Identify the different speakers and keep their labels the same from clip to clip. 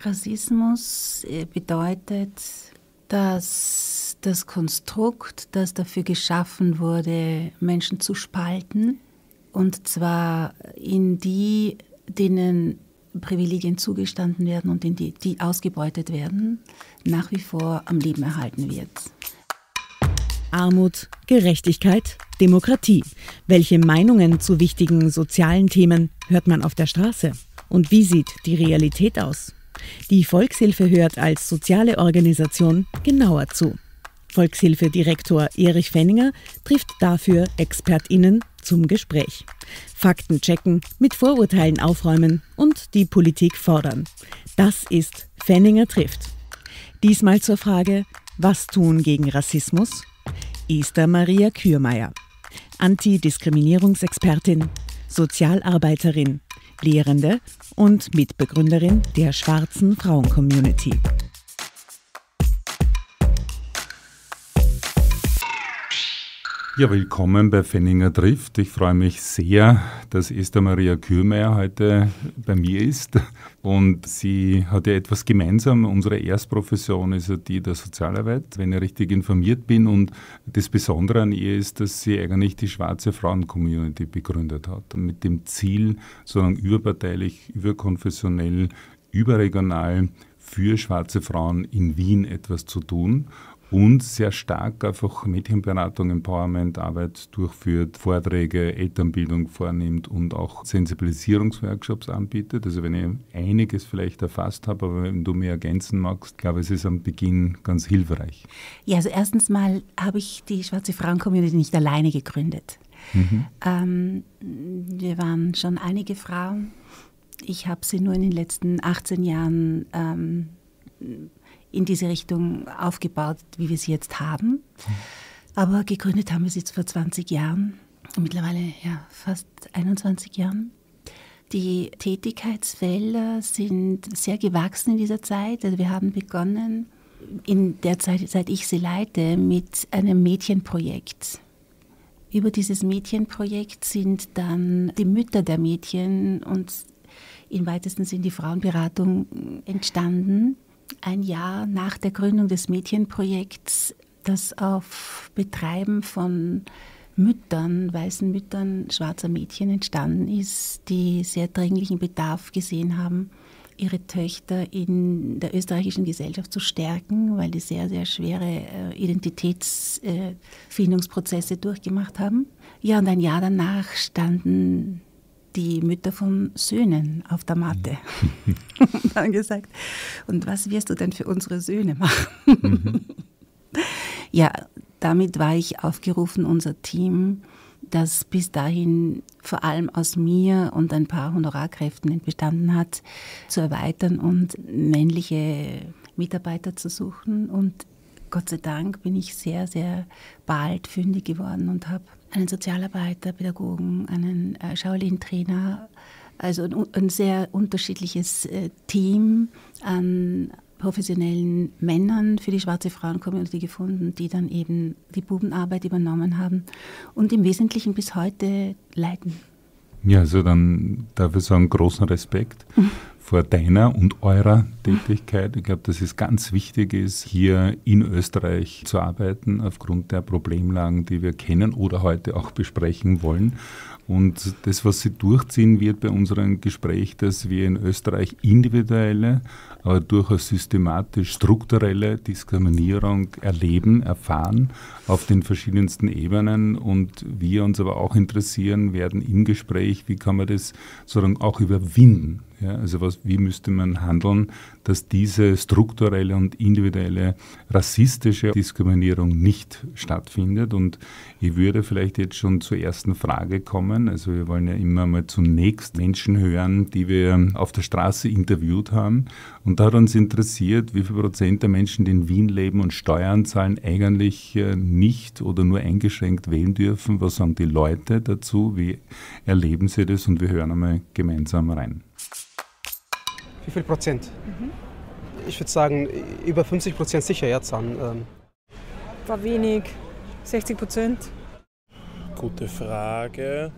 Speaker 1: Rassismus äh, bedeutet, dass das Konstrukt, das dafür geschaffen wurde, Menschen zu spalten, und zwar in die, denen Privilegien zugestanden werden und in die, die ausgebeutet werden, nach wie vor am Leben erhalten wird.
Speaker 2: Armut, Gerechtigkeit, Demokratie. Welche Meinungen zu wichtigen sozialen Themen hört man auf der Straße? Und wie sieht die Realität aus? Die Volkshilfe hört als soziale Organisation genauer zu. Volkshilfedirektor Erich Fenninger trifft dafür ExpertInnen zum Gespräch. Fakten checken, mit Vorurteilen aufräumen und die Politik fordern. Das ist Fenninger trifft. Diesmal zur Frage, was tun gegen Rassismus? Esther Maria Kürmeier, Antidiskriminierungsexpertin, Sozialarbeiterin, Lehrende und Mitbegründerin der schwarzen Frauen-Community.
Speaker 3: Ja, willkommen bei Fenninger trifft. Ich freue mich sehr, dass Esther Maria Kürmeier heute bei mir ist. Und sie hat ja etwas gemeinsam. Unsere Erstprofession ist ja die der Sozialarbeit, wenn ich richtig informiert bin. Und das Besondere an ihr ist, dass sie eigentlich die schwarze Frauen-Community begründet hat. Mit dem Ziel, sondern überparteilich, überkonfessionell, überregional für schwarze Frauen in Wien etwas zu tun und sehr stark einfach Mädchenberatung, Empowerment, Arbeit durchführt, Vorträge, Elternbildung vornimmt und auch Sensibilisierungsworkshops anbietet. Also wenn ich einiges vielleicht erfasst habe, aber wenn du mir ergänzen magst, glaube ich, es ist am Beginn ganz hilfreich.
Speaker 1: Ja, also erstens mal habe ich die Schwarze Frauen-Community nicht alleine gegründet. Mhm. Ähm, wir waren schon einige Frauen. Ich habe sie nur in den letzten 18 Jahren ähm, in diese Richtung aufgebaut, wie wir sie jetzt haben. Aber gegründet haben wir sie vor 20 Jahren, mittlerweile ja fast 21 Jahren. Die Tätigkeitsfelder sind sehr gewachsen in dieser Zeit. Also wir haben begonnen in der Zeit, seit ich sie leite, mit einem Mädchenprojekt. Über dieses Mädchenprojekt sind dann die Mütter der Mädchen und im weitesten Sinn die Frauenberatung entstanden ein Jahr nach der Gründung des Mädchenprojekts, das auf Betreiben von Müttern, weißen Müttern schwarzer Mädchen entstanden ist, die sehr dringlichen Bedarf gesehen haben, ihre Töchter in der österreichischen Gesellschaft zu stärken, weil die sehr, sehr schwere äh, Identitätsfindungsprozesse durchgemacht haben. Ja, und ein Jahr danach standen die Mütter von Söhnen auf der Matte mhm. und haben gesagt, und was wirst du denn für unsere Söhne machen? Mhm. ja, damit war ich aufgerufen, unser Team, das bis dahin vor allem aus mir und ein paar Honorarkräften bestanden hat, zu erweitern und männliche Mitarbeiter zu suchen. Und Gott sei Dank bin ich sehr, sehr bald fündig geworden und habe einen Sozialarbeiter, Pädagogen, einen äh, Shaolin-Trainer, also ein, ein, sehr unterschiedliches äh, Team an professionellen Männern für die schwarze Frauen-Community gefunden, die dann eben die Bubenarbeit übernommen haben und im Wesentlichen bis heute leiten.
Speaker 3: Ja, also dann darf ich sagen, großen Respekt vor deiner und eurer Tätigkeit. Ich glaube, dass es ganz wichtig ist, hier in Österreich zu arbeiten, aufgrund der Problemlagen, die wir kennen oder heute auch besprechen wollen. Und das, was sie durchziehen wird bei unserem Gespräch, dass wir in Österreich individuelle, aber durchaus systematisch strukturelle Diskriminierung erleben, erfahren auf den verschiedensten Ebenen. Und wir uns aber auch interessieren werden im Gespräch, wie kann man das sozusagen auch überwinden. Ja, also was, wie müsste man handeln, dass diese strukturelle und individuelle rassistische Diskriminierung nicht stattfindet. Und ich würde vielleicht jetzt schon zur ersten Frage kommen. Also wir wollen ja immer mal zunächst Menschen hören, die wir auf der Straße interviewt haben. Und da hat uns interessiert, wie viel Prozent der Menschen, die in Wien leben und Steuern zahlen, eigentlich äh, nicht oder nur eingeschränkt wählen dürfen. Was sagen die Leute dazu? Wie erleben sie das? Und wir hören einmal gemeinsam rein.
Speaker 4: Wie viel Prozent? Mhm. Ich würde sagen, über 50 Prozent sicher jetzt an. Ähm.
Speaker 5: War wenig, 60 Prozent.
Speaker 6: Gute Frage.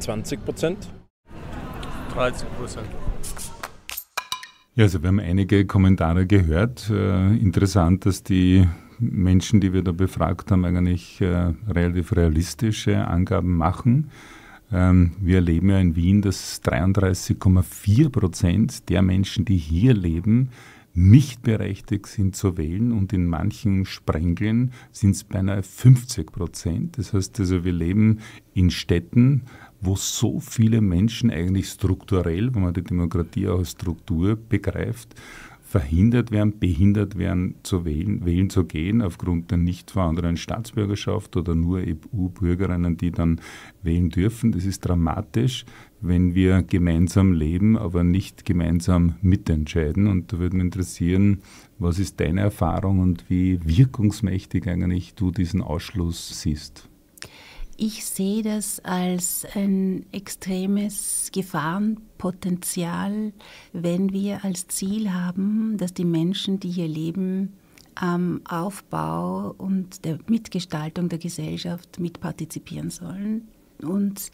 Speaker 6: 20 Prozent?
Speaker 7: 30 Prozent.
Speaker 3: Ja, also wir haben einige Kommentare gehört. Äh, interessant, dass die Menschen, die wir da befragt haben, eigentlich äh, relativ realistische Angaben machen. Ähm, wir erleben ja in Wien, dass 33,4 Prozent der Menschen, die hier leben, nicht berechtigt sind zu wählen und in manchen Sprengeln sind es beinahe 50 Prozent. Das heißt also, wir leben in Städten, wo so viele Menschen eigentlich strukturell, wenn man die Demokratie auch als Struktur begreift, verhindert werden, behindert werden, zu wählen, wählen zu gehen, aufgrund der nicht vorhandenen Staatsbürgerschaft oder nur EU-Bürgerinnen, die dann wählen dürfen. Das ist dramatisch, wenn wir gemeinsam leben, aber nicht gemeinsam mitentscheiden. Und da würde mich interessieren, was ist deine Erfahrung und wie wirkungsmächtig eigentlich du diesen Ausschluss siehst?
Speaker 1: Ich sehe das als ein extremes Gefahrenpotenzial, wenn wir als Ziel haben, dass die Menschen, die hier leben, am Aufbau und der Mitgestaltung der Gesellschaft mitpartizipieren sollen. Und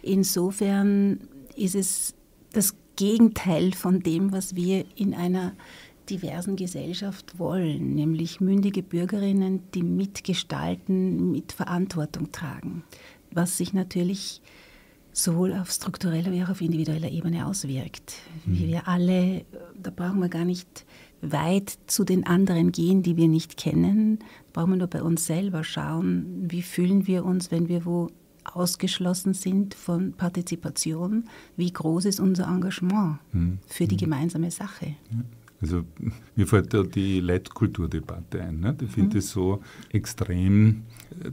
Speaker 1: insofern ist es das Gegenteil von dem, was wir in einer diversen Gesellschaft wollen, nämlich mündige Bürgerinnen, die mitgestalten, mit Verantwortung tragen, was sich natürlich sowohl auf struktureller wie auch auf individueller Ebene auswirkt. Mhm. Wie wir alle, da brauchen wir gar nicht weit zu den anderen gehen, die wir nicht kennen, da brauchen wir nur bei uns selber schauen, wie fühlen wir uns, wenn wir wo ausgeschlossen sind von Partizipation, wie groß ist unser Engagement mhm. für die mhm. gemeinsame Sache.
Speaker 3: Ja. Also mir fällt da die Leitkulturdebatte ein. Ne? Ich finde es mhm. so extrem,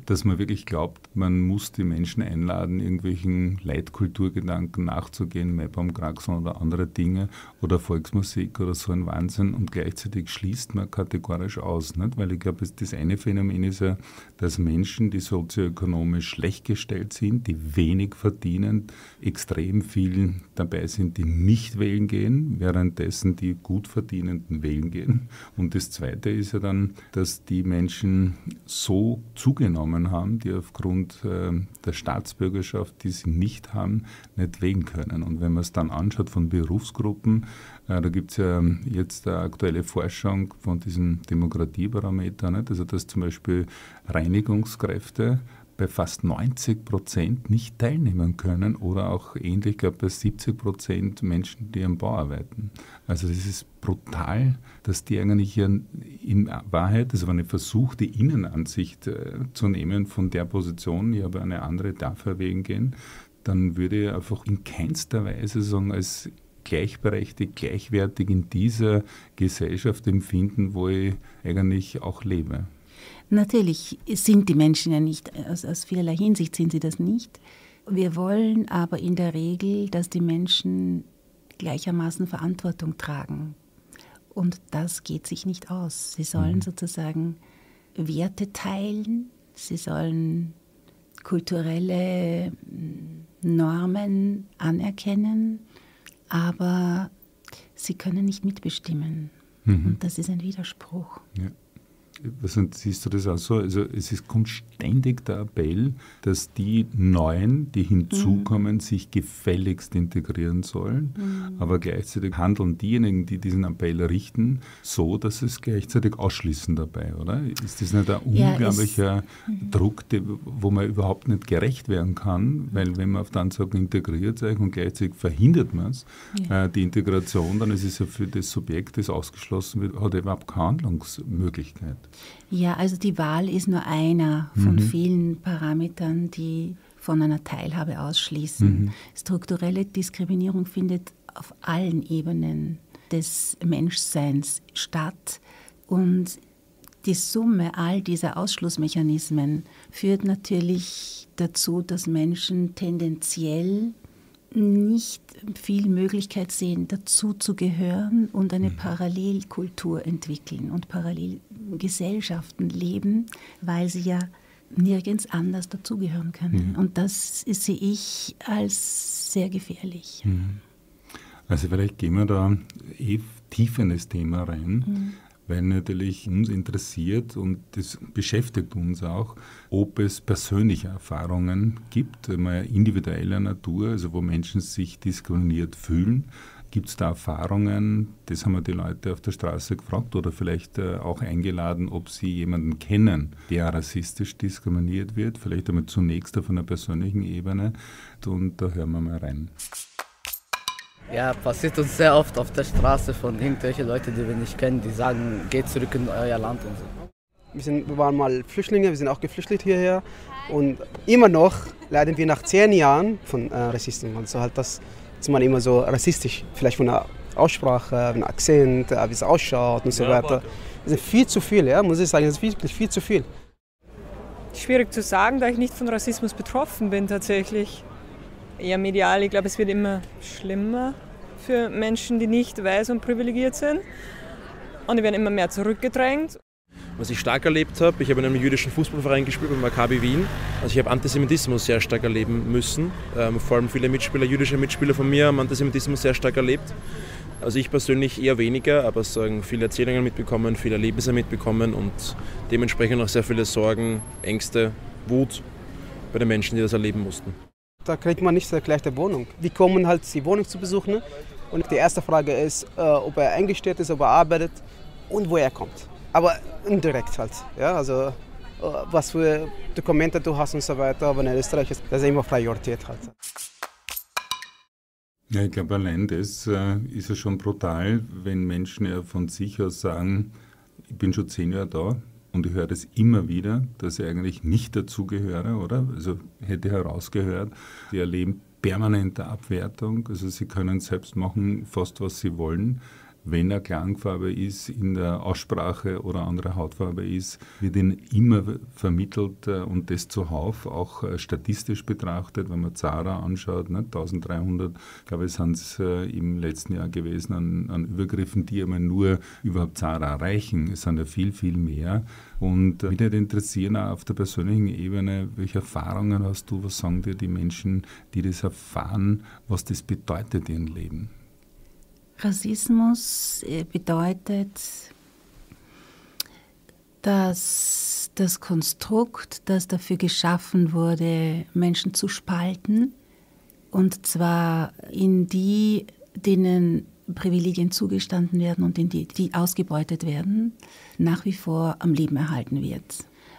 Speaker 3: dass man wirklich glaubt, man muss die Menschen einladen, irgendwelchen Leitkulturgedanken nachzugehen, Maibaum-Kraxel oder andere Dinge oder Volksmusik oder so ein Wahnsinn und gleichzeitig schließt man kategorisch aus. Nicht? Weil ich glaube, das eine Phänomen ist ja, dass Menschen, die sozioökonomisch schlecht gestellt sind, die wenig verdienen, extrem viel dabei sind, die nicht wählen gehen, währenddessen die gut verdienenden wählen gehen. Und das Zweite ist ja dann, dass die Menschen so zugenommen haben, die aufgrund äh, der Staatsbürgerschaft, die sie nicht haben, nicht wählen können. Und wenn man es dann anschaut von Berufsgruppen, äh, da gibt es ja jetzt eine aktuelle Forschung von diesem Demokratiebarometer, nicht? also dass zum Beispiel Reinigungskräfte bei fast 90 Prozent nicht teilnehmen können oder auch ähnlich, glaube bei 70 Prozent Menschen, die am Bau arbeiten. Also das ist brutal, dass die eigentlich in Wahrheit, wenn ich versuche, die Innenansicht äh, zu nehmen von der Position, ich habe eine andere dafür wegen gehen, dann würde ich einfach in keinster Weise sagen, als gleichberechtigt, gleichwertig in dieser Gesellschaft empfinden, wo ich eigentlich auch lebe.
Speaker 1: Natürlich sind die Menschen ja nicht, aus, aus vielerlei Hinsicht sind sie das nicht. Wir wollen aber in der Regel, dass die Menschen gleichermaßen Verantwortung tragen. Und das geht sich nicht aus. Sie sollen mhm. sozusagen Werte teilen, sie sollen kulturelle Normen anerkennen, aber sie können nicht mitbestimmen. Mhm. Und das ist ein Widerspruch.
Speaker 3: Ja. Was siehst du das auch so? Also es ist, kommt ständig der Appell, dass die Neuen, die hinzukommen, mhm. sich gefälligst integrieren sollen. Mhm. Aber gleichzeitig handeln diejenigen, die diesen Appell richten, so, dass es gleichzeitig ausschließen dabei, oder? Ist das nicht ein unglaublicher ja, mhm. Druck, wo man überhaupt nicht gerecht werden kann? Weil wenn man auf der Seite integriert sich und gleichzeitig verhindert man es, ja. äh, die Integration, dann ist es ja für das Subjekt, das ausgeschlossen wird, hat überhaupt keine Handlungsmöglichkeit.
Speaker 1: Ja, also die Wahl ist nur einer von mhm. vielen Parametern, die von einer Teilhabe ausschließen. Mhm. Strukturelle Diskriminierung findet auf allen Ebenen des Menschseins statt und die Summe all dieser Ausschlussmechanismen führt natürlich dazu, dass Menschen tendenziell nicht viel Möglichkeit sehen, dazu zu gehören und eine mhm. Parallelkultur entwickeln und Parallelgesellschaften leben, weil sie ja nirgends anders dazugehören können. Mhm. Und das sehe ich als sehr gefährlich. Mhm.
Speaker 3: Also vielleicht gehen wir da eh tiefer in das Thema rein. Mhm weil natürlich uns interessiert und das beschäftigt uns auch, ob es persönliche Erfahrungen gibt, immer individueller Natur, also wo Menschen sich diskriminiert fühlen. Gibt es da Erfahrungen? Das haben wir die Leute auf der Straße gefragt oder vielleicht äh, auch eingeladen, ob sie jemanden kennen, der rassistisch diskriminiert wird. Vielleicht einmal zunächst auf einer persönlichen Ebene. Und da hören wir mal rein.
Speaker 7: Ja, passiert uns sehr oft auf der Straße von irgendwelchen Leuten, die wir nicht kennen, die sagen, geht zurück in euer Land und so.
Speaker 4: Wir, sind, wir waren mal Flüchtlinge, wir sind auch geflüchtet hierher. Und immer noch leiden wir nach zehn Jahren von äh, Rassismus. Also halt das ist man immer so rassistisch, vielleicht von der Aussprache, von Akzent, äh, wie es ausschaut und so weiter. Das ist viel zu viel, ja, muss ich sagen, das ist wirklich viel zu viel.
Speaker 5: Schwierig zu sagen, da ich nicht von Rassismus betroffen bin tatsächlich. Eher medial, ich glaube, es wird immer schlimmer für Menschen, die nicht weiß und privilegiert sind. Und die werden immer mehr zurückgedrängt.
Speaker 6: Was ich stark erlebt habe, ich habe in einem jüdischen Fußballverein gespielt, beim Maccabi Wien. Also ich habe Antisemitismus sehr stark erleben müssen. Ähm, vor allem viele Mitspieler, jüdische Mitspieler von mir haben Antisemitismus sehr stark erlebt. Also ich persönlich eher weniger, aber sagen viele Erzählungen mitbekommen, viele Erlebnisse mitbekommen und dementsprechend auch sehr viele Sorgen, Ängste, Wut bei den Menschen, die das erleben mussten.
Speaker 4: Da kriegt man nicht gleich eine Wohnung. Die kommen halt die Wohnung zu besuchen und die erste Frage ist, äh, ob er eingestellt ist, ob er arbeitet und wo er kommt aber indirekt halt. Ja, also äh, was für Dokumente du hast und so weiter, aber in Österreich ist das immer Priorität halt.
Speaker 3: Ja, ich glaube, allein das äh, ist ja schon brutal, wenn Menschen ja von sich aus sagen, ich bin schon zehn Jahre da und ich höre das immer wieder, dass ich eigentlich nicht dazugehöre, oder? Also hätte herausgehört, die erleben permanente Abwertung, also sie können selbst machen fast was sie wollen wenn er Klangfarbe ist, in der Aussprache oder andere Hautfarbe ist, wird ihnen immer vermittelt äh, und das zuhauf, auch äh, statistisch betrachtet, wenn man Zara anschaut, ne, 1300, glaube ich, sind es äh, im letzten Jahr gewesen an, an Übergriffen, die aber nur überhaupt Zara erreichen. Es sind ja viel, viel mehr. Und mich würde interessieren, auch auf der persönlichen Ebene, welche Erfahrungen hast du, was sagen dir die Menschen, die das erfahren, was das bedeutet ihrem Leben?
Speaker 1: Rassismus äh, bedeutet, dass das Konstrukt, das dafür geschaffen wurde, Menschen zu spalten, und zwar in die, denen Privilegien zugestanden werden und in die, die ausgebeutet werden, nach wie vor am Leben erhalten wird.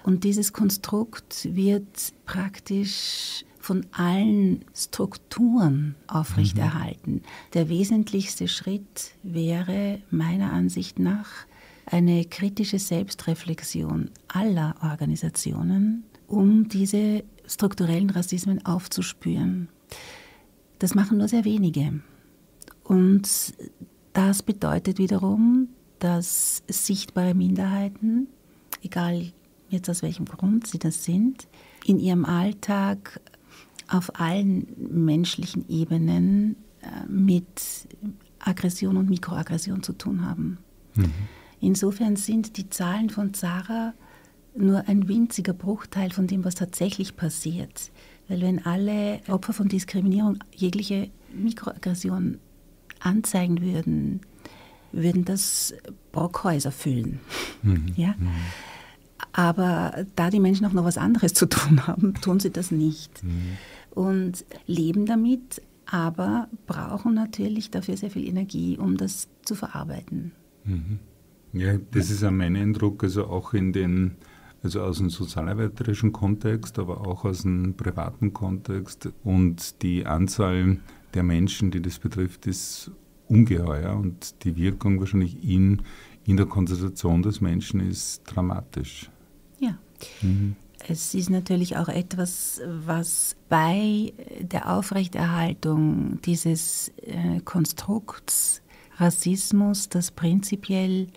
Speaker 1: Und dieses Konstrukt wird praktisch von allen Strukturen aufrechterhalten. Mhm. Der wesentlichste Schritt wäre meiner Ansicht nach eine kritische Selbstreflexion aller Organisationen, um diese strukturellen Rassismen aufzuspüren. Das machen nur sehr wenige. Und das bedeutet wiederum, dass sichtbare Minderheiten, egal jetzt aus welchem Grund sie das sind, in ihrem Alltag auf allen menschlichen Ebenen äh, mit Aggression und Mikroaggression zu tun haben. Mhm. Insofern sind die Zahlen von Zara nur ein winziger Bruchteil von dem, was tatsächlich passiert. Weil wenn alle Opfer von Diskriminierung jegliche Mikroaggression anzeigen würden, würden das Brockhäuser füllen. Mhm. Ja? Mhm. Aber da die Menschen auch noch was anderes zu tun haben, tun sie das nicht. Mhm. Und leben damit, aber brauchen natürlich dafür sehr viel Energie, um das zu verarbeiten.
Speaker 3: Mhm. Ja, das ist auch mein Eindruck, also auch in den, also aus dem sozialarbeiterischen Kontext, aber auch aus dem privaten Kontext. Und die Anzahl der Menschen, die das betrifft, ist ungeheuer und die Wirkung wahrscheinlich in, in der Konzentration des Menschen ist dramatisch.
Speaker 1: Ja. Mhm. Es ist natürlich auch etwas, was bei der Aufrechterhaltung dieses äh, Konstrukts Rassismus, das prinzipiell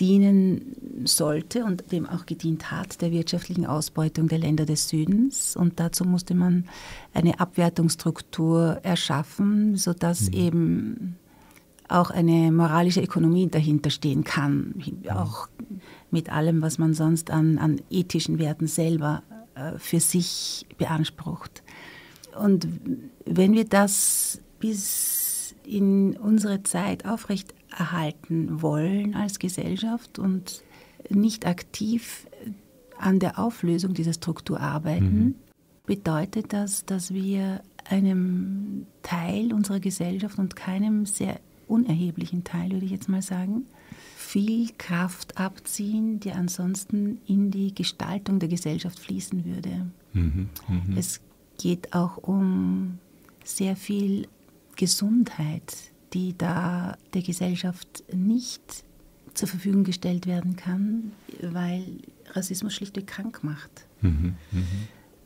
Speaker 1: dienen sollte und dem auch gedient hat, der wirtschaftlichen Ausbeutung der Länder des Südens. Und dazu musste man eine Abwertungsstruktur erschaffen, sodass mhm. eben auch eine moralische Ökonomie dahinter stehen kann, auch mit allem, was man sonst an, an ethischen Werten selber äh, für sich beansprucht. Und wenn wir das bis in unsere Zeit aufrechterhalten wollen als Gesellschaft und nicht aktiv an der Auflösung dieser Struktur arbeiten, mhm. bedeutet das, dass wir einem Teil unserer Gesellschaft und keinem sehr unerheblichen Teil, würde ich jetzt mal sagen, viel Kraft abziehen, die ansonsten in die Gestaltung der Gesellschaft fließen würde. Mhm, mh. Es geht auch um sehr viel Gesundheit, die da der Gesellschaft nicht zur Verfügung gestellt werden kann, weil Rassismus schlichtweg krank macht. Mhm, mh.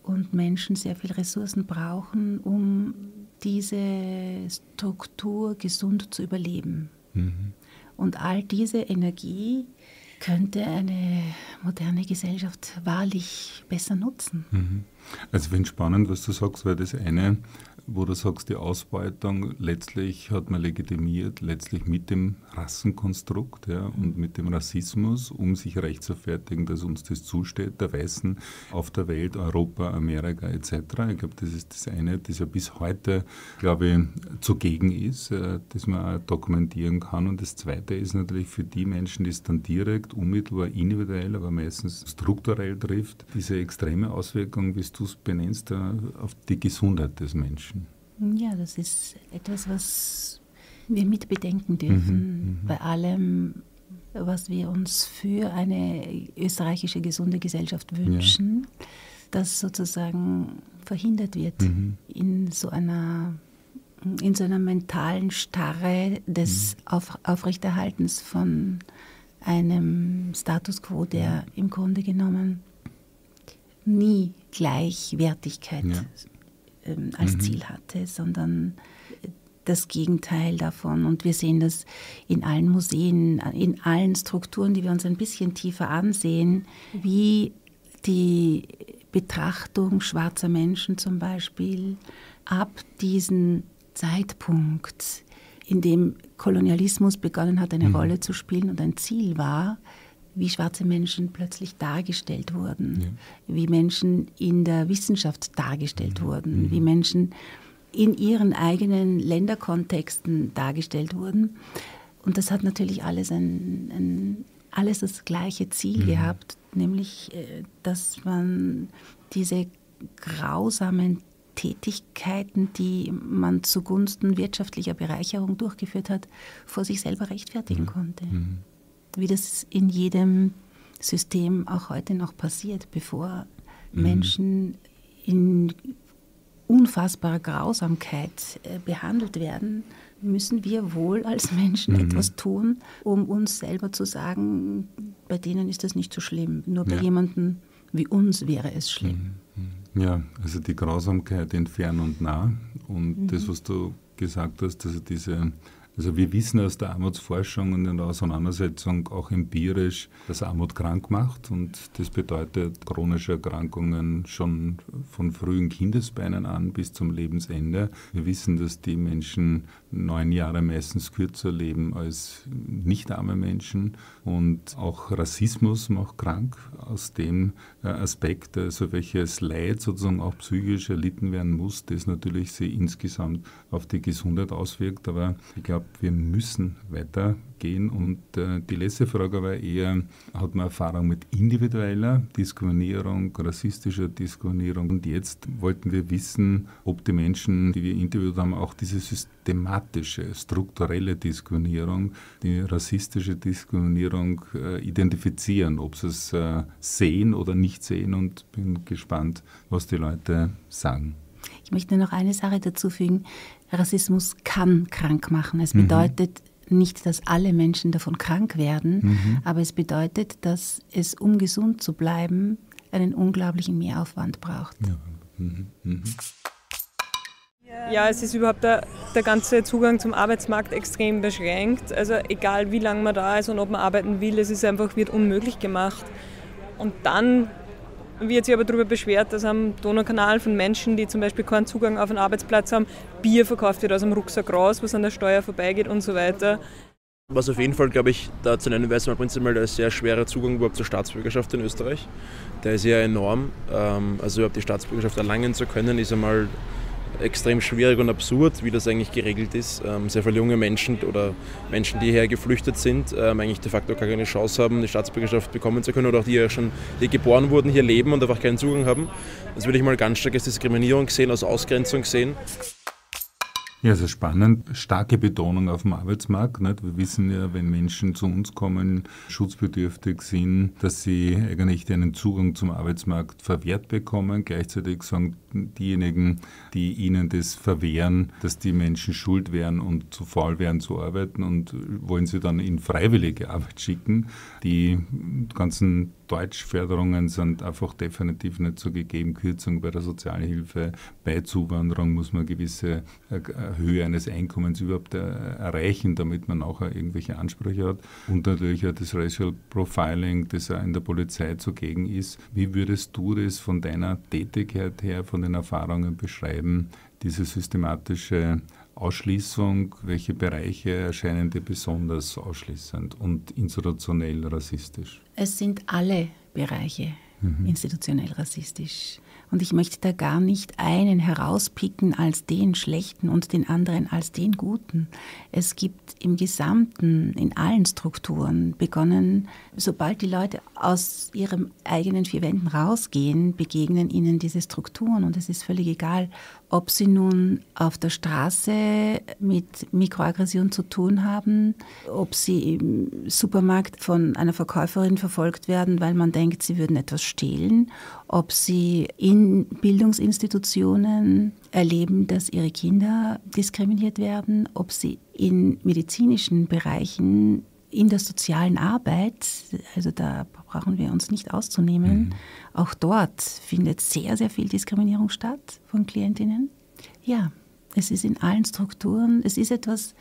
Speaker 1: Und Menschen sehr viel Ressourcen brauchen, um diese Struktur gesund zu überleben. Mhm. Und all diese Energie könnte eine moderne Gesellschaft wahrlich besser nutzen.
Speaker 3: Mhm. Also ich finde es spannend, was du sagst, weil das eine wo du sagst, die Ausbeutung letztlich hat man legitimiert, letztlich mit dem Rassenkonstrukt ja, und mit dem Rassismus, um sich rechtfertigen, dass uns das zusteht, der Weißen auf der Welt, Europa, Amerika etc. Ich glaube, das ist das eine, das ja bis heute, glaube ich, zugegen ist, äh, das man auch dokumentieren kann. Und das zweite ist natürlich für die Menschen, die es dann direkt, unmittelbar, individuell, aber meistens strukturell trifft, diese extreme Auswirkung, wie du es benennst, auf die Gesundheit des Menschen.
Speaker 1: Ja, das ist etwas, was wir mit bedenken dürfen mhm, mhm, bei allem, was wir uns für eine österreichische gesunde Gesellschaft wünschen, ja. das sozusagen verhindert wird mhm. in so einer in so einer mentalen Starre des mhm. Auf, Aufrechterhaltens von einem Status quo, der im Grunde genommen nie Gleichwertigkeit ja ähm, als mhm. Ziel hatte, sondern das Gegenteil davon. Und wir sehen das in allen Museen, in allen Strukturen, die wir uns ein bisschen tiefer ansehen, wie die Betrachtung schwarzer Menschen zum Beispiel ab diesem Zeitpunkt, in dem Kolonialismus begonnen hat, eine mhm. Rolle zu spielen und ein Ziel war, wie schwarze Menschen plötzlich dargestellt wurden, ja. wie Menschen in der Wissenschaft dargestellt mhm. wurden, mhm. wie Menschen in ihren eigenen Länderkontexten dargestellt wurden. Und das hat natürlich alles, ein, ein alles das gleiche Ziel mhm. gehabt, nämlich, äh, dass man diese grausamen Tätigkeiten, die man zugunsten wirtschaftlicher Bereicherung durchgeführt hat, vor sich selber rechtfertigen mhm. konnte. Mhm wie das in jedem System auch heute noch passiert, bevor mhm. Menschen in unfassbarer Grausamkeit äh, behandelt werden, müssen wir wohl als Menschen mhm. etwas tun, um uns selber zu sagen, bei denen ist das nicht so schlimm. Nur bei ja. jemandem wie uns wäre es schlimm.
Speaker 3: Mhm. Ja, also die Grausamkeit in fern und nah und mhm. das, was du gesagt hast, also diese also wir wissen aus der Armutsforschung und in der Auseinandersetzung auch empirisch, dass Armut krank macht und das bedeutet chronische Erkrankungen schon von frühen Kindesbeinen an bis zum Lebensende. Wir wissen, dass die Menschen neun Jahre meistens kürzer leben als nicht arme Menschen und auch Rassismus macht krank aus dem äh, Aspekt, also welches Leid sozusagen auch psychisch erlitten werden muss, das natürlich sich insgesamt auf die Gesundheit auswirkt. Aber ich glaube, glaube, wir müssen weitergehen. Und äh, die letzte Frage war eher, hat man Erfahrung mit individueller Diskriminierung, rassistischer Diskriminierung? Und jetzt wollten wir wissen, ob die Menschen, die wir interviewt haben, auch diese systematische, strukturelle Diskriminierung, die rassistische Diskriminierung äh, identifizieren, ob sie es äh, sehen oder nicht sehen. Und bin gespannt, was die Leute sagen.
Speaker 1: Ich möchte noch eine Sache dazu fügen. Rassismus kann krank machen. Es mhm. bedeutet nicht, dass alle Menschen davon krank werden, mhm. aber es bedeutet, dass es, um gesund zu bleiben, einen unglaublichen Mehraufwand braucht. Ja. Mhm.
Speaker 5: mhm. Ja, es ist überhaupt der, der ganze Zugang zum Arbeitsmarkt extrem beschränkt. Also egal wie lange man da ist und ob man arbeiten will, es ist einfach wird unmöglich gemacht. Und dann wird sich aber darüber beschwert, dass am Donaukanal von Menschen, die zum Beispiel keinen Zugang auf einen Arbeitsplatz haben, Bier verkauft wird aus dem Rucksack raus, was an der Steuer vorbeigeht und so weiter.
Speaker 6: Was auf jeden Fall, glaube ich, da zu nennen wäre, ist mal prinzipiell der sehr schwere Zugang überhaupt zur Staatsbürgerschaft in Österreich. Der ist ja enorm. Ähm, also überhaupt die Staatsbürgerschaft erlangen zu können, ist einmal extrem schwierig und absurd, wie das eigentlich geregelt ist. Ähm, sehr viele junge Menschen oder Menschen, die hierher geflüchtet sind, ähm, eigentlich de facto gar keine Chance haben, die Staatsbürgerschaft bekommen zu können oder auch die ja schon hier geboren wurden, hier leben und einfach keinen Zugang haben. Das würde ich mal ganz stark als Diskriminierung sehen, als Ausgrenzung sehen.
Speaker 3: Ja, also spannend. Starke Betonung auf dem Arbeitsmarkt. Nicht? Wir wissen ja, wenn Menschen zu uns kommen, schutzbedürftig sind, dass sie eigentlich einen Zugang zum Arbeitsmarkt verwehrt bekommen. Gleichzeitig sagen diejenigen, die ihnen das verwehren, dass die Menschen schuld wären und zu faul wären zu arbeiten und wollen sie dann in freiwillige Arbeit schicken. Die ganzen Deutschförderungen sind einfach definitiv nicht so gegeben. Kürzung bei der Sozialhilfe, bei Zuwanderung muss man gewisse äh, Höhe eines Einkommens überhaupt äh, erreichen, damit man nachher irgendwelche Ansprüche hat. Und natürlich auch das Racial Profiling, das ja in der Polizei zugegen ist. Wie würdest du das von deiner Tätigkeit her, von den Erfahrungen beschreiben, diese systematische Ausschließung, welche Bereiche erscheinen dir besonders ausschließend und institutionell rassistisch?
Speaker 1: Es sind alle Bereiche mhm. institutionell rassistisch. Und ich möchte da gar nicht einen herauspicken als den Schlechten und den anderen als den Guten. Es gibt im Gesamten, in allen Strukturen, begonnen, sobald die Leute aus ihren eigenen vier Wänden rausgehen, begegnen ihnen diese Strukturen. Und es ist völlig egal, ob sie nun auf der Straße mit Mikroaggression zu tun haben, ob sie im Supermarkt von einer Verkäuferin verfolgt werden, weil man denkt, sie würden etwas stehlen, ob sie in Bildungsinstitutionen erleben, dass ihre Kinder diskriminiert werden, ob sie in medizinischen Bereichen in der sozialen Arbeit, also da brauchen wir uns nicht auszunehmen, mhm. auch dort findet sehr, sehr viel Diskriminierung statt von Klientinnen. Ja, es ist in allen Strukturen, es ist etwas,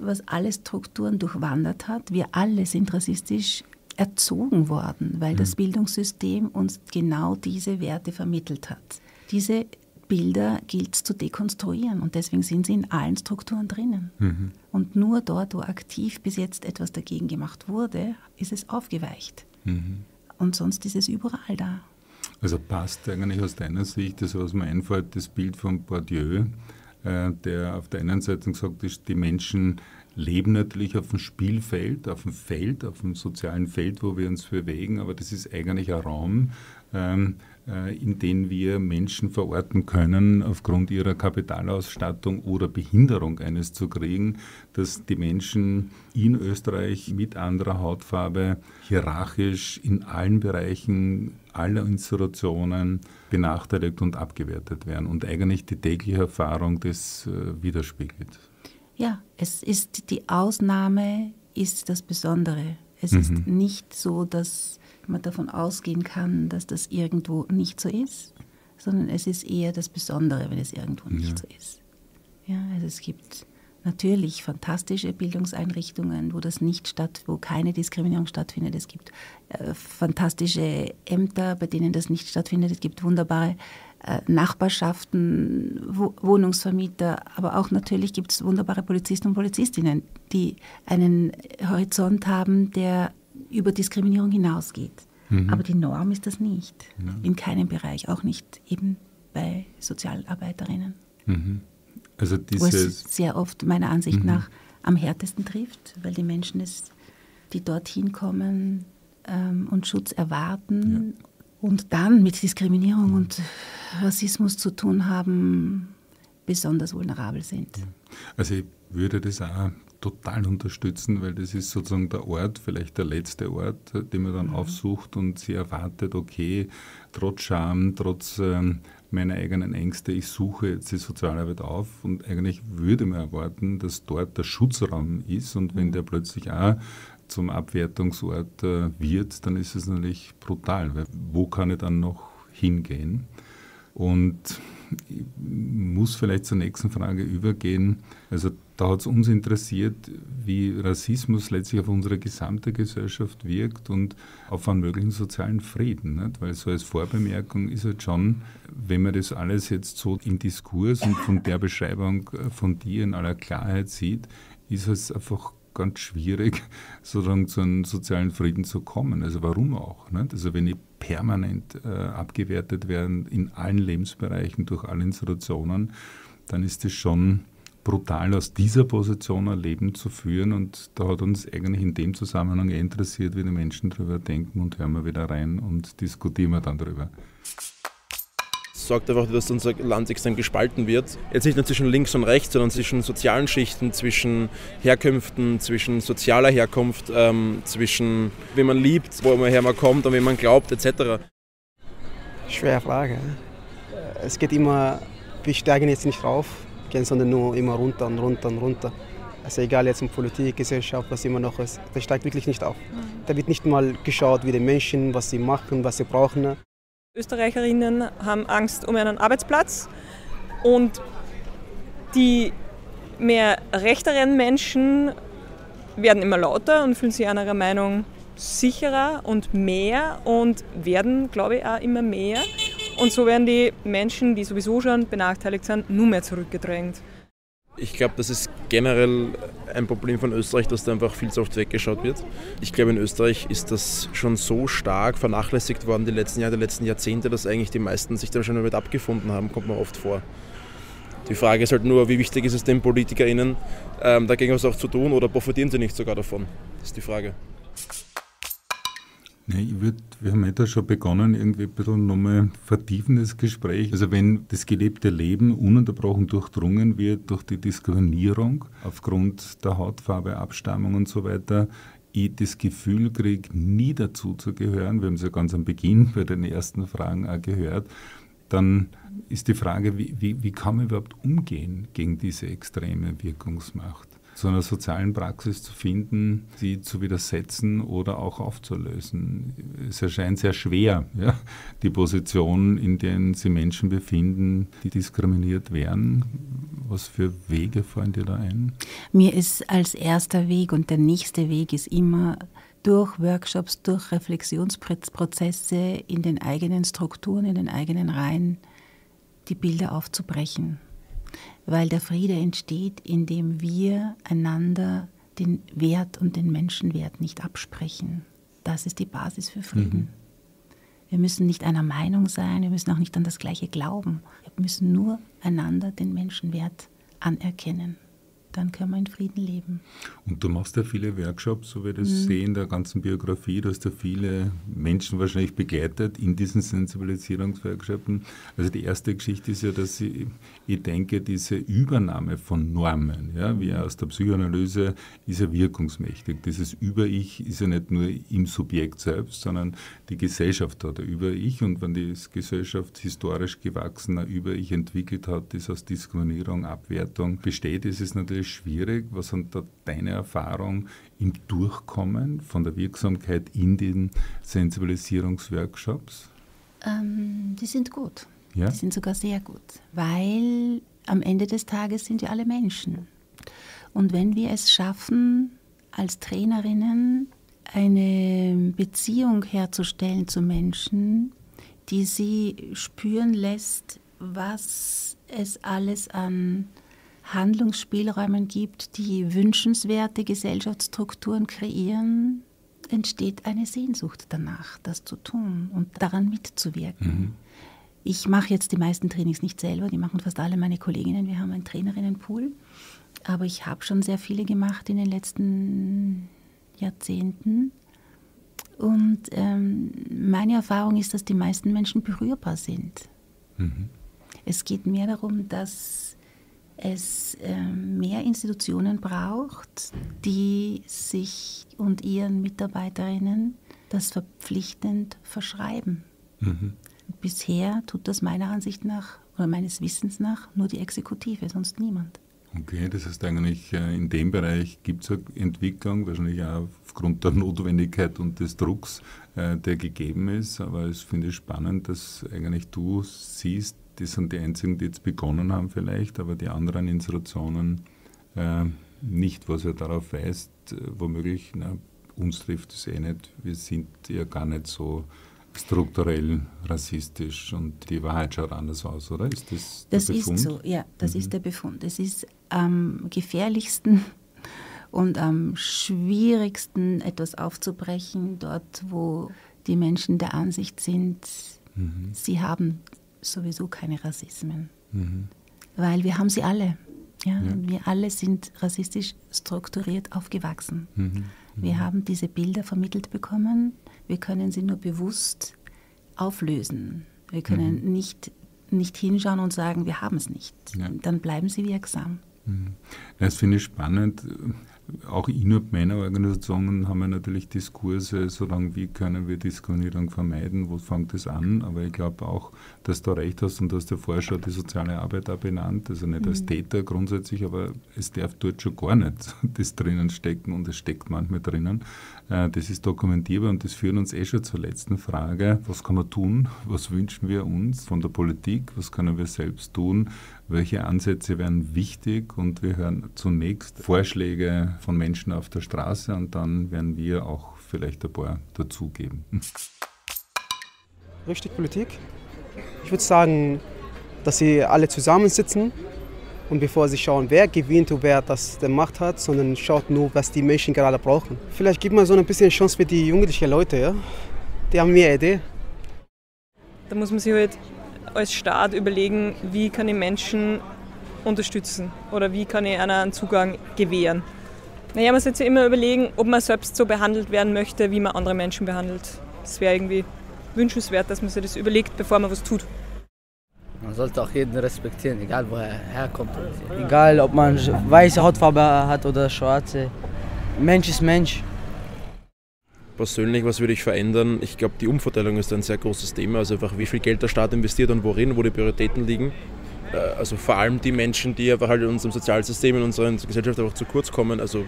Speaker 1: was alle Strukturen durchwandert hat. Wir alle sind rassistisch erzogen worden, weil mhm. das Bildungssystem uns genau diese Werte vermittelt hat. Diese Bilder gilt es zu dekonstruieren und deswegen sind sie in allen Strukturen drinnen. Mhm. Und nur dort, wo aktiv bis jetzt etwas dagegen gemacht wurde, ist es aufgeweicht. Mhm. Und sonst ist es überall da.
Speaker 3: Also passt eigentlich aus deiner Sicht, das was mir einfällt, das Bild von Bourdieu, äh, der auf der einen Seite sagt, die Menschen leben natürlich auf dem Spielfeld, auf dem Feld, auf dem sozialen Feld, wo wir uns bewegen, aber das ist eigentlich ein Raum, ähm, äh, in denen wir Menschen verorten können, aufgrund ihrer Kapitalausstattung oder Behinderung eines zu kriegen, dass die Menschen in Österreich mit anderer Hautfarbe hierarchisch in allen Bereichen aller Institutionen benachteiligt und abgewertet werden und eigentlich die tägliche Erfahrung das äh, widerspiegelt.
Speaker 1: Ja, es ist die Ausnahme, ist das Besondere. Es mhm. ist nicht so, dass man davon ausgehen kann, dass das irgendwo nicht so ist, sondern es ist eher das Besondere, wenn es irgendwo nicht ja. so ist. Ja, also es gibt natürlich fantastische Bildungseinrichtungen, wo das nicht statt, wo keine Diskriminierung stattfindet. Es gibt äh, fantastische Ämter, bei denen das nicht stattfindet. Es gibt wunderbare äh, Nachbarschaften, wo, Wohnungsvermieter, aber auch natürlich gibt es wunderbare Polizisten und Polizistinnen, die einen Horizont haben, der über Diskriminierung hinausgeht. Mhm. Aber die Norm ist das nicht. Ja. In keinem Bereich, auch nicht eben bei Sozialarbeiterinnen. Mhm. Also Wo es sehr oft meiner Ansicht mhm. nach am härtesten trifft, weil die Menschen, es, die dorthin kommen ähm, und Schutz erwarten ja. und dann mit Diskriminierung und Rassismus zu tun haben, besonders vulnerabel sind.
Speaker 3: Also ich würde das auch total unterstützen, weil das ist sozusagen der Ort, vielleicht der letzte Ort, den man dann mhm. aufsucht und sie erwartet, okay, trotz Scham, trotz ähm, meiner eigenen Ängste, ich suche jetzt die Sozialarbeit auf und eigentlich würde man erwarten, dass dort der Schutzraum ist und wenn mhm. der plötzlich auch zum Abwertungsort äh, wird, dann ist es natürlich brutal, weil wo kann ich dann noch hingehen? Und ich muss vielleicht zur nächsten Frage übergehen. Also da hat es uns interessiert, wie Rassismus letztlich auf unsere gesamte Gesellschaft wirkt und auf einen möglichen sozialen Frieden. Nicht? Weil so als Vorbemerkung ist halt schon, wenn man das alles jetzt so im Diskurs und von der Beschreibung von dir in aller Klarheit sieht, ist es einfach ganz schwierig, sozusagen zu einem sozialen Frieden zu kommen. Also warum auch? Nicht? Also wenn ich permanent äh, abgewertet werden in allen Lebensbereichen durch alle Institutionen, dann ist es schon brutal aus dieser Position ein Leben zu führen. Und da hat uns eigentlich in dem Zusammenhang interessiert, wie die Menschen darüber denken und hören wir wieder rein und diskutieren wir dann darüber.
Speaker 6: Sorgt einfach, dass unser Land extrem gespalten wird. Jetzt nicht nur zwischen links und rechts, sondern zwischen sozialen Schichten, zwischen Herkünften, zwischen sozialer Herkunft, ähm, zwischen wie man liebt, woher man kommt und wie man glaubt, etc.
Speaker 4: Schwere Frage. Es geht immer, wir steigen jetzt nicht rauf, gehen, sondern nur immer runter und runter und runter. Also egal jetzt in Politik, Gesellschaft, was immer noch ist, das steigt wirklich nicht auf. Da wird nicht mal geschaut, wie die Menschen, was sie machen, was sie brauchen.
Speaker 5: Österreicherinnen haben Angst um einen Arbeitsplatz und die mehr rechteren Menschen werden immer lauter und fühlen sich ihrer Meinung sicherer und mehr und werden, glaube ich, auch immer mehr. Und so werden die Menschen, die sowieso schon benachteiligt sind, nur mehr zurückgedrängt.
Speaker 6: Ich glaube, das ist generell ein Problem von Österreich, dass da einfach viel zu oft weggeschaut wird. Ich glaube, in Österreich ist das schon so stark vernachlässigt worden die letzten Jahre, die letzten Jahrzehnte, dass eigentlich die meisten sich da schon damit abgefunden haben, kommt man oft vor. Die Frage ist halt nur, wie wichtig ist es den PolitikerInnen, ähm, dagegen was auch zu tun oder profitieren sie nicht sogar davon? Das ist die Frage.
Speaker 3: Ich würd, wir haben ja da schon begonnen, irgendwie ein bisschen nochmal vertiefendes Gespräch. Also wenn das gelebte Leben ununterbrochen durchdrungen wird durch die Diskriminierung aufgrund der Hautfarbe, Abstammung und so weiter, ich das Gefühl kriege, nie dazu zu gehören, wir haben es ja ganz am Beginn bei den ersten Fragen auch gehört, dann ist die Frage, wie, wie, wie kann man überhaupt umgehen gegen diese extreme Wirkungsmacht? Zu einer sozialen Praxis zu finden, sie zu widersetzen oder auch aufzulösen. Es erscheint sehr schwer, ja, die Position, in der sich Menschen befinden, die diskriminiert werden. Was für Wege fallen dir da ein?
Speaker 1: Mir ist als erster Weg und der nächste Weg ist immer durch Workshops, durch Reflexionsprozesse in den eigenen Strukturen, in den eigenen Reihen die Bilder aufzubrechen weil der Friede entsteht, indem wir einander den Wert und den Menschenwert nicht absprechen. Das ist die Basis für Frieden. Mhm. Wir müssen nicht einer Meinung sein, wir müssen auch nicht an das Gleiche glauben. Wir müssen nur einander den Menschenwert anerkennen dann können wir in Frieden leben.
Speaker 3: Und du machst ja viele Workshops, so wie das mhm. sehe in der ganzen Biografie. Du hast ja viele Menschen wahrscheinlich begleitet in diesen Sensibilisierungsworkshops. Also die erste Geschichte ist ja, dass ich, ich denke, diese Übernahme von Normen, ja, wie aus der Psychoanalyse, ist ja wirkungsmächtig. Dieses Über-Ich ist ja nicht nur im Subjekt selbst, sondern die Gesellschaft hat ein Über-Ich. Und wenn die Gesellschaft historisch gewachsen ein Über-Ich entwickelt hat, das aus Diskriminierung, Abwertung besteht, ist es natürlich schwierig. Was sind da deine Erfahrungen im Durchkommen von der Wirksamkeit in den Sensibilisierungsworkshops?
Speaker 1: Ähm, die sind gut. Ja? Die sind sogar sehr gut, weil am Ende des Tages sind wir alle Menschen. Und wenn wir es schaffen, als Trainerinnen eine Beziehung herzustellen zu Menschen, die sie spüren lässt, was es alles an Handlungsspielräumen gibt, die wünschenswerte Gesellschaftsstrukturen kreieren, entsteht eine Sehnsucht danach, das zu tun und daran mitzuwirken. Mhm. Ich mache jetzt die meisten Trainings nicht selber, die machen fast alle meine Kolleginnen. Wir haben einen Trainerinnenpool, aber ich habe schon sehr viele gemacht in den letzten Jahrzehnten. Und ähm, meine Erfahrung ist, dass die meisten Menschen berührbar sind. Mhm. Es geht mehr darum, dass es ähm, mehr Institutionen braucht, die sich und ihren Mitarbeiterinnen das verpflichtend verschreiben. Mhm. Bisher tut das meiner Ansicht nach oder meines Wissens nach nur die Exekutive, sonst niemand.
Speaker 3: Okay, das heißt eigentlich, äh, in dem Bereich gibt es eine Entwicklung, wahrscheinlich auch aufgrund der Notwendigkeit und des Drucks, äh, der gegeben ist. Aber ich finde es spannend, dass eigentlich du siehst, das sind die einzigen, die jetzt begonnen haben vielleicht, aber die anderen Institutionen äh, nicht, was ja darauf weist, äh, womöglich, na, uns trifft es eh nicht, wir sind ja gar nicht so strukturell rassistisch und die Wahrheit schaut anders aus, oder? Ist das
Speaker 1: Das der Befund? ist so, ja, das mhm. ist der Befund. Es ist am gefährlichsten und am schwierigsten etwas aufzubrechen, dort wo die Menschen der Ansicht sind, mhm. sie haben sowieso keine Rassismen. Mhm. Weil wir haben sie alle. Ja? ja? Wir alle sind rassistisch strukturiert aufgewachsen. Mhm. Mhm. Wir haben diese Bilder vermittelt bekommen. Wir können sie nur bewusst auflösen. Wir können mhm. nicht nicht hinschauen und sagen, wir haben es nicht. Ja. Dann bleiben sie wirksam.
Speaker 3: Mhm. Das finde ich spannend auch innerhalb meiner Organisationen haben wir natürlich Diskurse, solange wie können wir Diskriminierung vermeiden, wo fängt es an, aber ich glaube auch, dass du recht hast und ja vorher schon die soziale Arbeit auch benannt, also nicht mhm. als Täter grundsätzlich, aber es darf dort schon gar nicht das drinnen stecken und es steckt manchmal drinnen. Äh, das ist dokumentierbar und das führt uns eh schon zur letzten Frage, was kann man tun, was wünschen wir uns von der Politik, was können wir selbst tun, welche Ansätze wären wichtig und wir hören zunächst Vorschläge von Menschen auf der Straße und dann werden wir auch vielleicht ein paar dazugeben.
Speaker 4: Richtig Politik. Ich würde sagen, dass sie alle zusammensitzen und bevor sie schauen, wer gewinnt und wer das der Macht hat, sondern schaut nur, was die Menschen gerade brauchen. Vielleicht gibt man so ein bisschen Chance für die jugendlichen Leute, ja? Die haben mehr Idee.
Speaker 5: Da muss man sich halt als Staat überlegen, wie kann ich Menschen unterstützen oder wie kann ich einer einen Zugang gewähren. Naja, man sollte sich immer überlegen, ob man selbst so behandelt werden möchte, wie man andere Menschen behandelt. Das wäre irgendwie wünschenswert, dass man sich das überlegt, bevor man was tut.
Speaker 7: Man sollte auch jeden respektieren, egal wo er herkommt.
Speaker 8: Egal, ob man weiße Hautfarbe hat oder schwarze. Mensch ist Mensch
Speaker 6: persönlich, was würde ich verändern? Ich glaube, die Umverteilung ist ein sehr großes Thema. Also einfach, wie viel Geld der Staat investiert und worin, wo die Prioritäten liegen. Äh, also vor allem die Menschen, die einfach halt in unserem Sozialsystem, in unserer Gesellschaft einfach zu kurz kommen. Also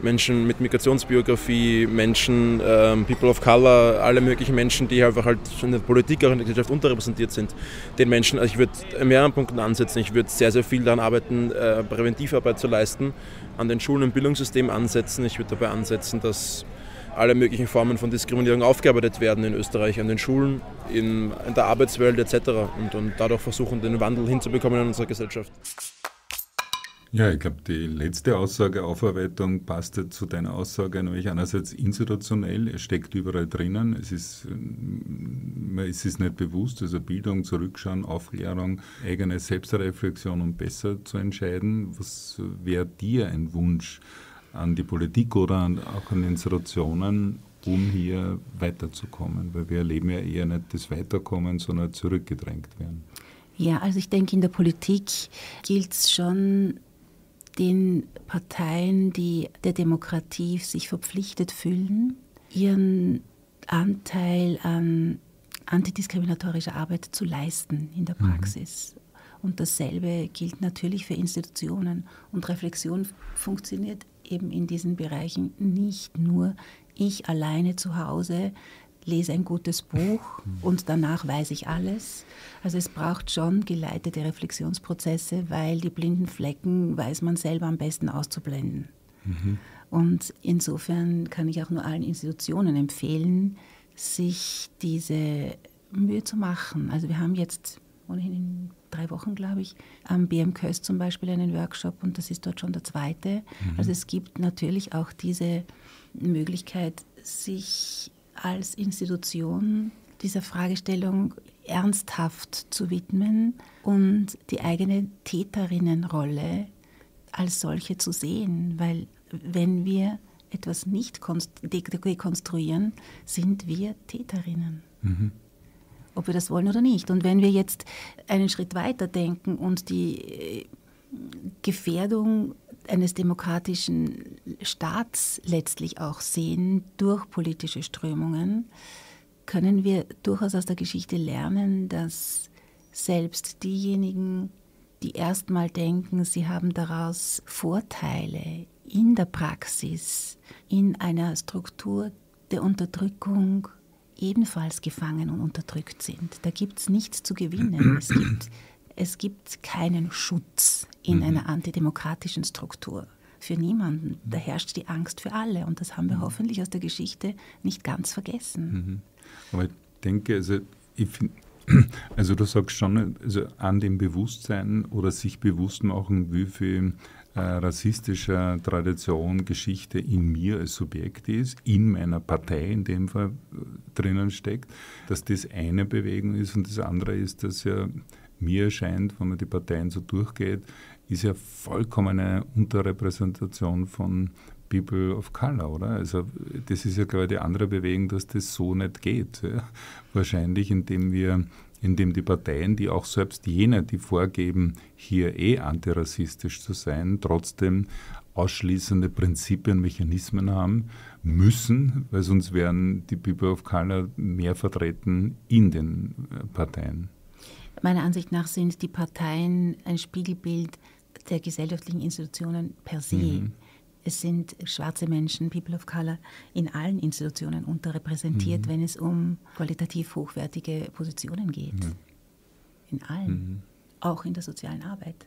Speaker 6: Menschen mit Migrationsbiografie, Menschen, ähm, People of Color, alle möglichen Menschen, die einfach halt in der Politik, auch in der Gesellschaft unterrepräsentiert sind. Den Menschen, also ich würde in mehreren Punkten ansetzen. Ich würde sehr, sehr viel daran arbeiten, äh, Präventivarbeit zu leisten, an den Schulen und Bildungssystem ansetzen. Ich würde dabei ansetzen, dass alle möglichen Formen von Diskriminierung aufgearbeitet werden in Österreich, an den Schulen, in, in der Arbeitswelt etc. Und, und dadurch versuchen, den Wandel hinzubekommen in unserer Gesellschaft.
Speaker 3: Ja, ich glaube, die letzte Aussage, Aufarbeitung, passt zu deiner Aussage, nämlich einerseits institutionell, es steckt überall drinnen, es ist, es ist nicht bewusst, also Bildung, Zurückschauen, Aufklärung, eigene Selbstreflexion, um besser zu entscheiden. Was wäre dir ein Wunsch? An die Politik oder an, auch an Institutionen, um hier weiterzukommen? Weil wir erleben ja eher nicht das Weiterkommen, sondern zurückgedrängt werden.
Speaker 1: Ja, also ich denke, in der Politik gilt es schon, den Parteien, die der Demokratie sich verpflichtet fühlen, ihren Anteil an antidiskriminatorischer Arbeit zu leisten in der mhm. Praxis. Mhm. Und dasselbe gilt natürlich für Institutionen. Und Reflexion funktioniert eben in diesen Bereichen nicht nur ich alleine zu Hause lese ein gutes Buch und danach weiß ich alles. Also es braucht schon geleitete Reflexionsprozesse, weil die blinden Flecken weiß man selber am besten auszublenden. Mhm. Und insofern kann ich auch nur allen Institutionen empfehlen, sich diese Mühe zu machen. Also wir haben jetzt ohnehin in drei Wochen, glaube ich, am BM Köst zum Beispiel einen Workshop und das ist dort schon der zweite. Mhm. Also es gibt natürlich auch diese Möglichkeit, sich als Institution dieser Fragestellung ernsthaft zu widmen und die eigene Täterinnenrolle als solche zu sehen, weil wenn wir etwas nicht dekonstruieren, sind wir Täterinnen. Mhm ob wir das wollen oder nicht. Und wenn wir jetzt einen Schritt weiter denken und die äh, Gefährdung eines demokratischen Staats letztlich auch sehen durch politische Strömungen, können wir durchaus aus der Geschichte lernen, dass selbst diejenigen, die erstmal denken, sie haben daraus Vorteile in der Praxis, in einer Struktur der Unterdrückung ebenfalls gefangen und unterdrückt sind. Da gibt es nichts zu gewinnen. Es gibt, es gibt keinen Schutz in mhm. einer antidemokratischen Struktur. Für niemanden. Da herrscht die Angst für alle. Und das haben wir mhm. hoffentlich aus der Geschichte nicht ganz vergessen.
Speaker 3: Mhm. Aber ich denke, also, ich find, also du sagst schon, also an dem Bewusstsein oder sich bewusst machen, wie viel äh, rassistischer Tradition, Geschichte in mir als Subjekt ist, in meiner Partei in dem Fall äh, drinnen steckt, dass das eine Bewegung ist und das andere ist, dass ja mir erscheint, wenn man die Parteien so durchgeht, ist ja vollkommene Unterrepräsentation von People of Color, oder? Also das ist ja gerade die andere Bewegung, dass das so nicht geht. Ja? Wahrscheinlich, indem wir in dem die Parteien, die auch selbst jene, die vorgeben, hier eh antirassistisch zu sein, trotzdem ausschließende Prinzipien, Mechanismen haben müssen, weil sonst wären die People of Color mehr vertreten in den äh, Parteien.
Speaker 1: Meiner Ansicht nach sind die Parteien ein Spiegelbild der gesellschaftlichen Institutionen per se. Mhm. Es sind schwarze Menschen, People of Color, in allen Institutionen unterrepräsentiert, mhm. wenn es um qualitativ hochwertige Positionen geht. Mhm. In allen. Mhm. Auch in der sozialen Arbeit.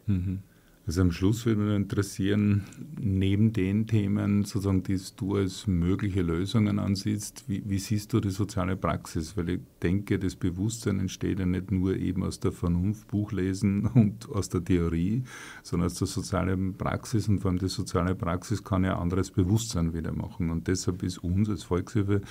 Speaker 3: Also am Schluss würde mich interessieren, neben den Themen, sozusagen, die du als mögliche Lösungen ansiehst, wie, wie, siehst du die soziale Praxis? Weil ich denke, das Bewusstsein entsteht ja nicht nur eben aus der Vernunft, Buchlesen und aus der Theorie, sondern aus der sozialen Praxis und vor allem die soziale Praxis kann ja anderes Bewusstsein wieder machen. Und deshalb ist uns als Volkshilfe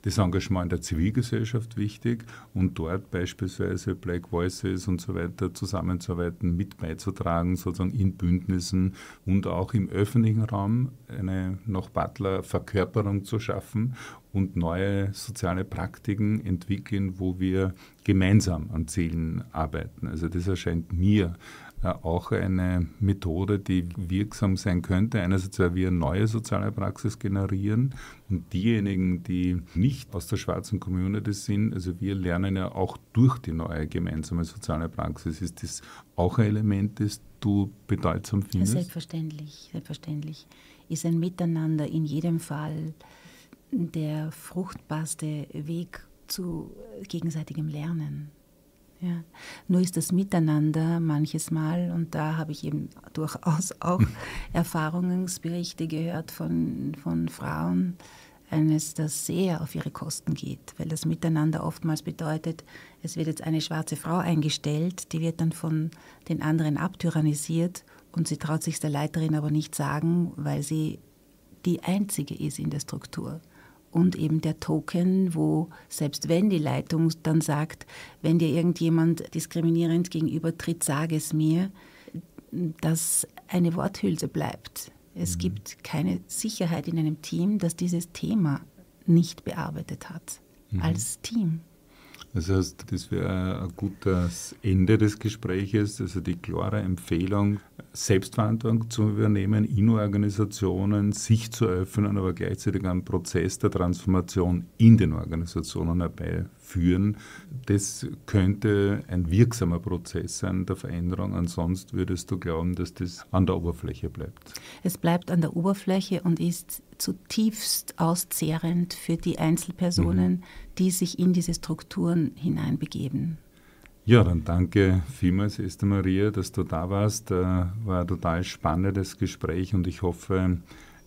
Speaker 3: das Engagement in der Zivilgesellschaft wichtig und dort beispielsweise Black Voices und so weiter zusammenzuarbeiten, mit beizutragen, sozusagen in Bündnissen und auch im öffentlichen Raum eine nach Butler Verkörperung zu schaffen und neue soziale Praktiken entwickeln, wo wir gemeinsam an Zielen arbeiten. Also das erscheint mir auch eine Methode, die wirksam sein könnte. Einerseits, weil wir neue soziale Praxis generieren und diejenigen, die nicht aus der schwarzen Community sind, also wir lernen ja auch durch die neue gemeinsame soziale Praxis. Ist das auch ein Element, das du bedeutsam findest?
Speaker 1: Selbstverständlich, selbstverständlich. Ist ein Miteinander in jedem Fall der fruchtbarste Weg zu gegenseitigem Lernen. Ja. Nur ist das Miteinander manches Mal, und da habe ich eben durchaus auch Erfahrungsberichte gehört von, von Frauen, eines, das sehr auf ihre Kosten geht, weil das Miteinander oftmals bedeutet, es wird jetzt eine schwarze Frau eingestellt, die wird dann von den anderen abtyrannisiert und sie traut sich der Leiterin aber nicht sagen, weil sie die einzige ist in der Struktur und eben der Token, wo selbst wenn die Leitung dann sagt, wenn dir irgendjemand diskriminierend gegenübertritt, sage es mir, dass eine Worthülse bleibt. Es mhm. gibt keine Sicherheit in einem Team, dass dieses Thema nicht bearbeitet hat mhm. als Team.
Speaker 3: Das heißt, das wäre ein gutes Ende des Gespräches, also die klare Empfehlung, Selbstverantwortung zu übernehmen in Organisationen, sich zu öffnen, aber gleichzeitig einen Prozess der Transformation in den Organisationen herbeiführen. Das könnte ein wirksamer Prozess sein der Veränderung. Ansonsten würdest du glauben, dass das an der Oberfläche bleibt.
Speaker 1: Es bleibt an der Oberfläche und ist zutiefst auszehrend für die Einzelpersonen, mhm. Die sich in diese Strukturen hineinbegeben.
Speaker 3: Ja, dann danke vielmals, Esther Maria, dass du da warst. Äh, war ein total spannendes Gespräch und ich hoffe,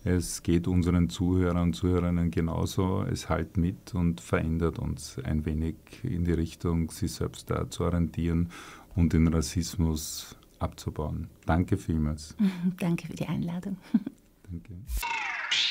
Speaker 3: es geht unseren Zuhörern und Zuhörerinnen genauso. Es halt mit und verändert uns ein wenig in die Richtung, sich selbst da zu orientieren und den Rassismus abzubauen. Danke vielmals.
Speaker 1: Danke für die Einladung. Danke.